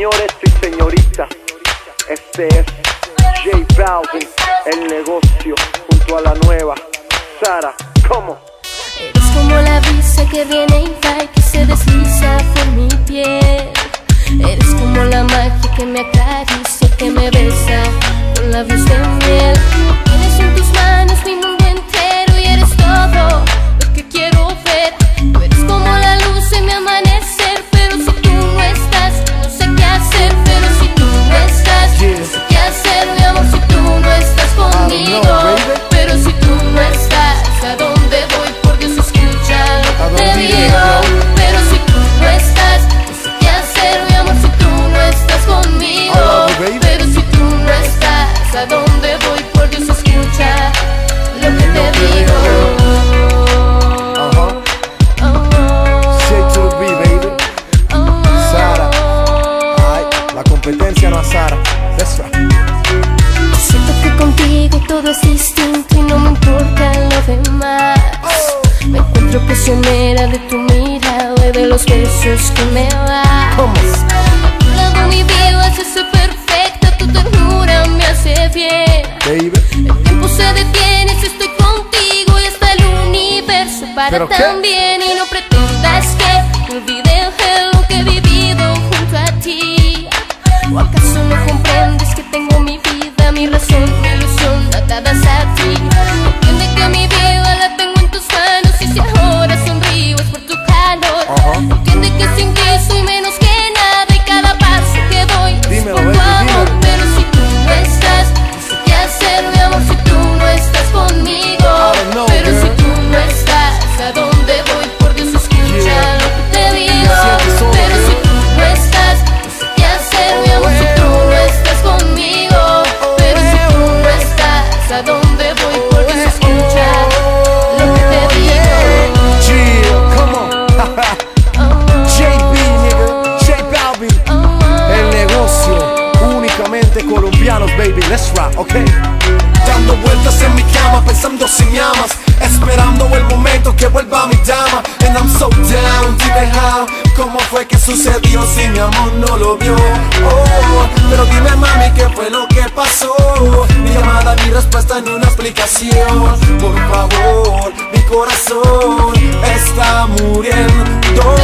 señores y señoritas, este es J Balvin, el negocio, junto a la nueva Sara, ¿cómo? Eres como la brisa que viene y va y que se porque se escucha lo que te digo. La competencia no azar, that's right. Siento que contigo todo es distinto y no me importa lo demás. Me encuentro prisionera de tu mirada y de los besos que me das. hace bien Baby. El tiempo se detiene si estoy contigo Y está el universo para también Y no pretendo Dando vueltas en mi cama pensando sin llamas Esperando el momento que vuelva mi llama. And I'm so down, dime how Cómo fue que sucedió si mi amor no lo vio. Oh, Pero dime mami qué fue lo que pasó Mi llamada, mi respuesta en una explicación. Por favor, mi corazón está muriendo.